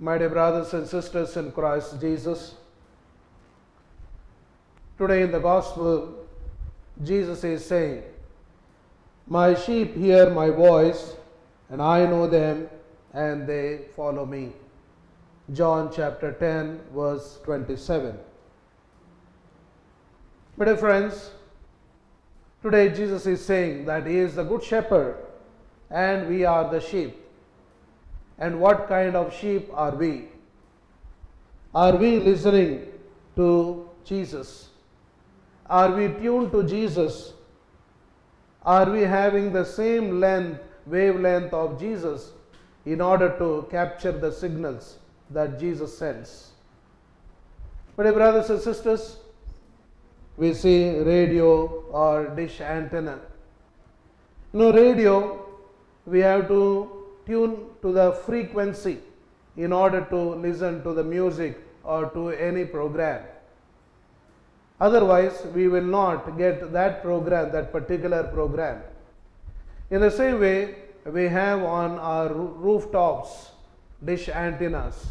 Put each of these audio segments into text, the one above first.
My dear brothers and sisters in Christ Jesus, today in the Gospel, Jesus is saying, My sheep hear my voice, and I know them, and they follow me. John chapter 10, verse 27. My dear friends, today Jesus is saying that He is the Good Shepherd, and we are the sheep. And what kind of sheep are we? Are we listening to Jesus? Are we tuned to Jesus? Are we having the same length, wavelength of Jesus in order to capture the signals that Jesus sends? But, brothers and sisters, we see radio or dish antenna. Know, radio, we have to tune to the frequency in order to listen to the music or to any program. Otherwise, we will not get that program, that particular program. In the same way, we have on our rooftops dish antennas.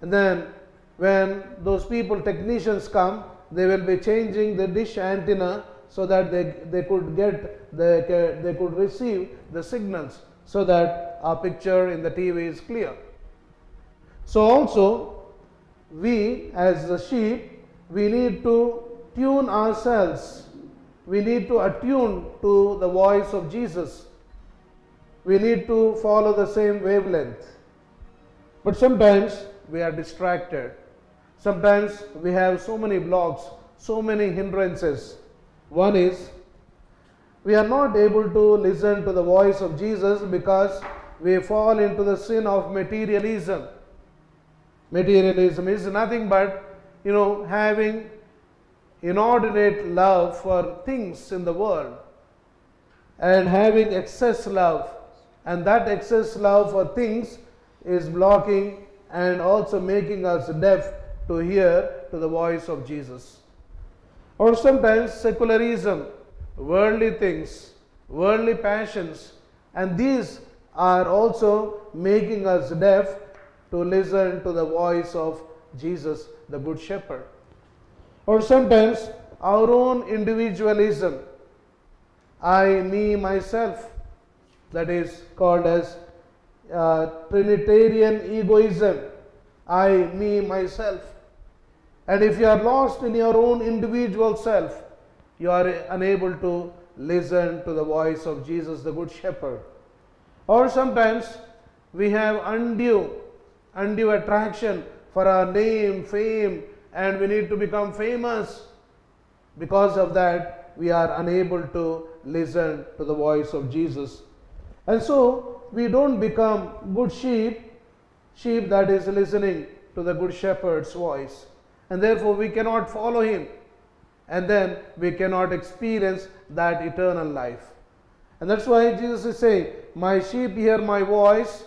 And then, when those people, technicians come, they will be changing the dish antenna so that they, they could get, the, they could receive the signals so that our picture in the TV is clear. So also, we as the sheep, we need to tune ourselves. We need to attune to the voice of Jesus. We need to follow the same wavelength. But sometimes we are distracted. Sometimes we have so many blocks, so many hindrances. One is we are not able to listen to the voice of Jesus because we fall into the sin of materialism. Materialism is nothing but, you know, having inordinate love for things in the world and having excess love. And that excess love for things is blocking and also making us deaf to hear to the voice of Jesus. Or sometimes secularism, worldly things, worldly passions, and these are also making us deaf to listen to the voice of Jesus, the Good Shepherd. Or sometimes our own individualism, I, me, myself, that is called as uh, Trinitarian egoism, I, me, myself. And if you are lost in your own individual self, you are unable to listen to the voice of Jesus, the Good Shepherd. Or sometimes we have undue, undue attraction for our name, fame, and we need to become famous. Because of that, we are unable to listen to the voice of Jesus. And so, we don't become good sheep, sheep that is listening to the good shepherd's voice. And therefore, we cannot follow him. And then we cannot experience that eternal life. And that's why Jesus is saying, My sheep hear my voice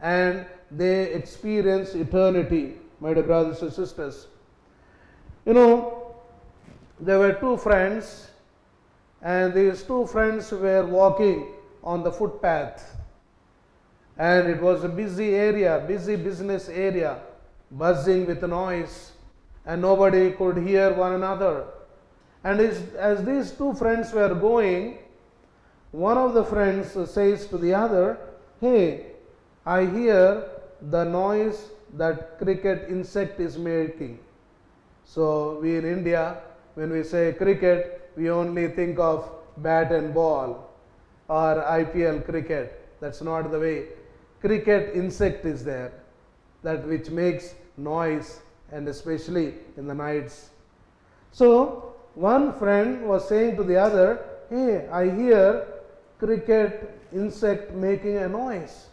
and they experience eternity, my dear brothers and sisters. You know, there were two friends, and these two friends were walking on the footpath. And it was a busy area, busy business area, buzzing with noise, and nobody could hear one another. And as, these two friends were going, one of the friends says to the other, Hey, I hear the noise that cricket insect is making. So, we in India, when we say cricket, we only think of bat and ball or IPL cricket. That's not the way. Cricket insect is there, that which makes noise and especially in the nights. So, one friend was saying to the other, Hey, I hear cricket insect making a noise.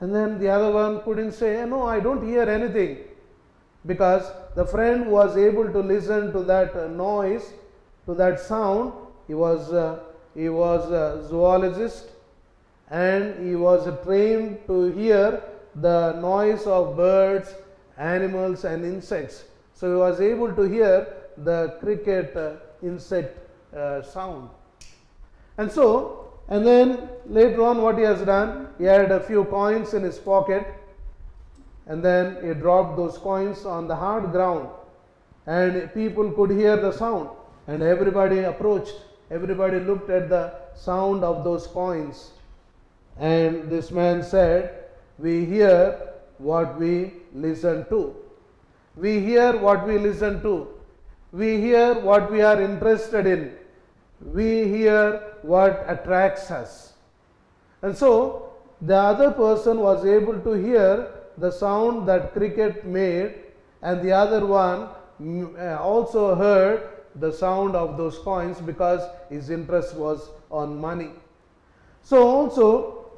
And then the other one couldn't say, No, I don't hear anything. Because the friend was able to listen to that noise, to that sound. He was, uh, he was a zoologist and he was trained to hear the noise of birds, animals, and insects. So he was able to hear the cricket uh, insect uh, sound. And so, and then later on, what he has done, he had a few coins in his pocket, and then he dropped those coins on the hard ground and people could hear the sound and everybody approached everybody looked at the sound of those coins. And this man said we hear what we listen to. We hear what we listen to we hear what we are interested in we hear what attracts us and so the other person was able to hear the sound that cricket made and the other one mm, uh, also heard the sound of those coins because his interest was on money. So also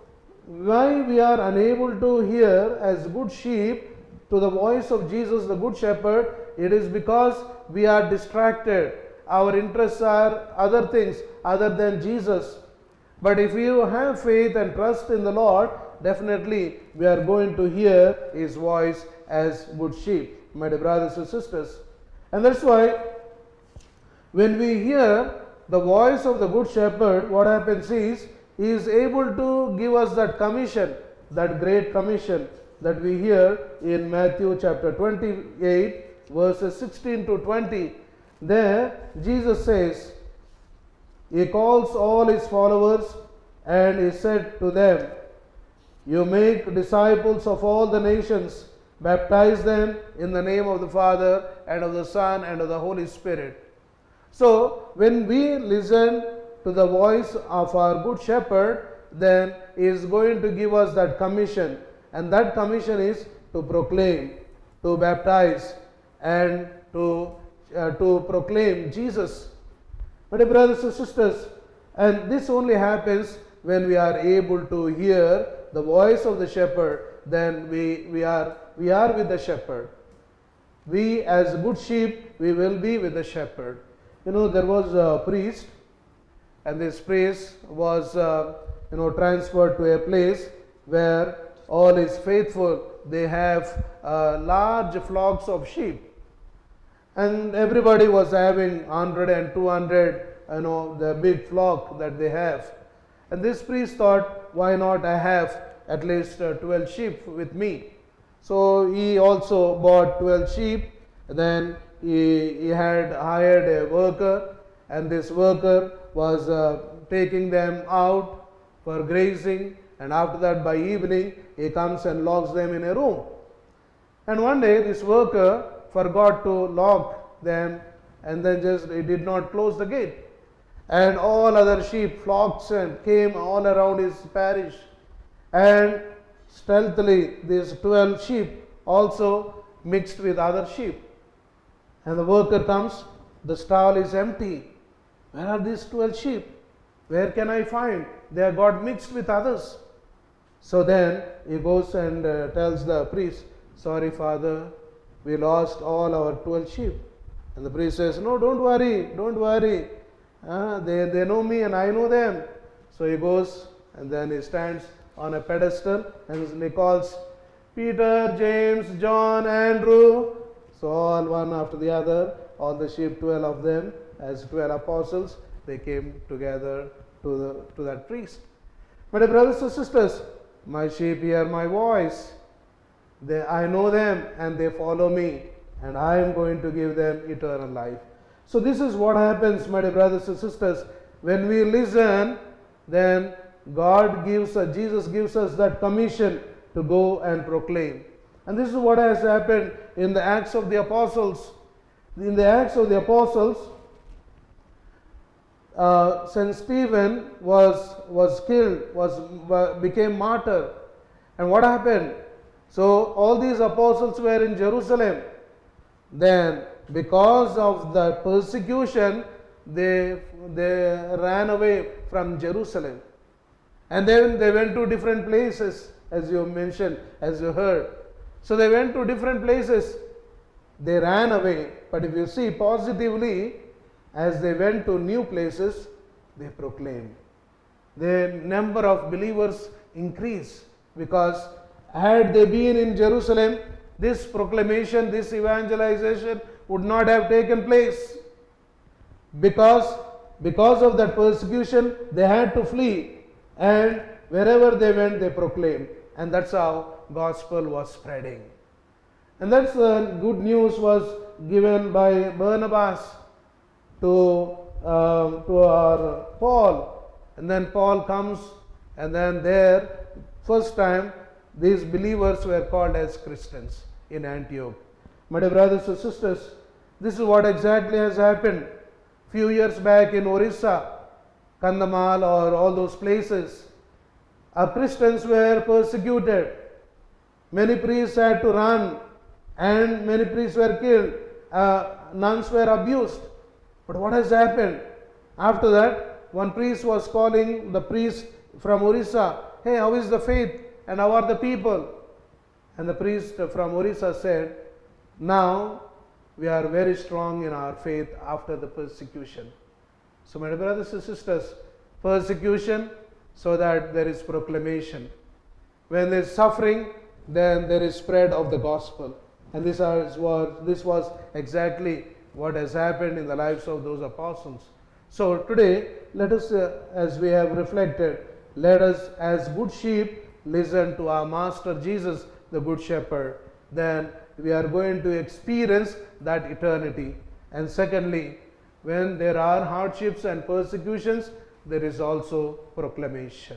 why we are unable to hear as good sheep to the voice of Jesus the good shepherd it is because we are distracted. Our interests are other things other than Jesus. But if you have faith and trust in the Lord definitely we are going to hear his voice as good sheep my dear brothers and sisters. And that's why when we hear the voice of the good shepherd what happens is he is able to give us that commission that great commission that we hear in Matthew chapter 28 verses 16 to 20 there Jesus says he calls all his followers and he said to them you make disciples of all the nations, baptize them in the name of the Father and of the Son and of the Holy Spirit. So, when we listen to the voice of our Good Shepherd, then He is going to give us that commission, and that commission is to proclaim, to baptize, and to, uh, to proclaim Jesus. But brothers and sisters, and this only happens when we are able to hear the voice of the shepherd, then we, we, are, we are with the shepherd. We, as good sheep, we will be with the shepherd. You know, there was a priest, and this priest was, uh, you know, transferred to a place where all is faithful. They have uh, large flocks of sheep, and everybody was having 100 and 200, you know, the big flock that they have. And this priest thought, why not I have at least uh, 12 sheep with me. So he also bought 12 sheep. Then he, he had hired a worker, and this worker was uh, taking them out for grazing. And after that, by evening, he comes and locks them in a room. And one day, this worker forgot to lock them, and then just he did not close the gate. And all other sheep, flocks, and came all around his parish and stealthily these 12 sheep also mixed with other sheep. And the worker comes, the stall is empty. Where are these 12 sheep? Where can I find? They got mixed with others. So then he goes and uh, tells the priest, Sorry, father, we lost all our 12 sheep. And the priest says, No, don't worry, don't worry. Uh, they, they know me and I know them. So he goes and then he stands on a pedestal and he calls Peter, James, John, Andrew. So all one after the other, all the sheep, 12 of them, as 12 apostles, they came together to, the, to that priest. But brothers and sisters, my sheep hear my voice. They, I know them and they follow me and I am going to give them eternal life. So this is what happens, my dear brothers and sisters. When we listen, then God gives us, Jesus gives us that commission to go and proclaim. And this is what has happened in the Acts of the Apostles. In the Acts of the Apostles, uh, Saint Stephen was was killed, was became martyr, and what happened? So all these apostles were in Jerusalem. Then, because of the persecution, they they ran away from Jerusalem. And then they went to different places, as you mentioned, as you heard. So they went to different places. They ran away. But if you see positively, as they went to new places, they proclaimed. The number of believers increased because had they been in Jerusalem, this proclamation, this evangelization would not have taken place. Because, because of that persecution, they had to flee and wherever they went they proclaimed and that's how gospel was spreading And that's the good news was given by Barnabas to, um, to our Paul. And then Paul comes, and then there, first time, these believers were called as Christians in Antioch. My dear brothers and sisters, this is what exactly has happened. Few years back in Orissa, Kandhamal, or all those places, our Christians were persecuted. Many priests had to run, and many priests were killed. Uh, nuns were abused. But what has happened? After that, one priest was calling the priest from Orissa, Hey, how is the faith? And how are the people? And the priest from Orissa said, Now we are very strong in our faith after the persecution. So, my brothers and sisters, persecution so that there is proclamation. When there is suffering, then there is spread of the gospel. And this was, this was exactly what has happened in the lives of those apostles. So today, let us, uh, as we have reflected, let us, as good sheep, listen to our Master Jesus, the Good Shepherd. Then we are going to experience that eternity. And secondly, when there are hardships and persecutions, there is also proclamation.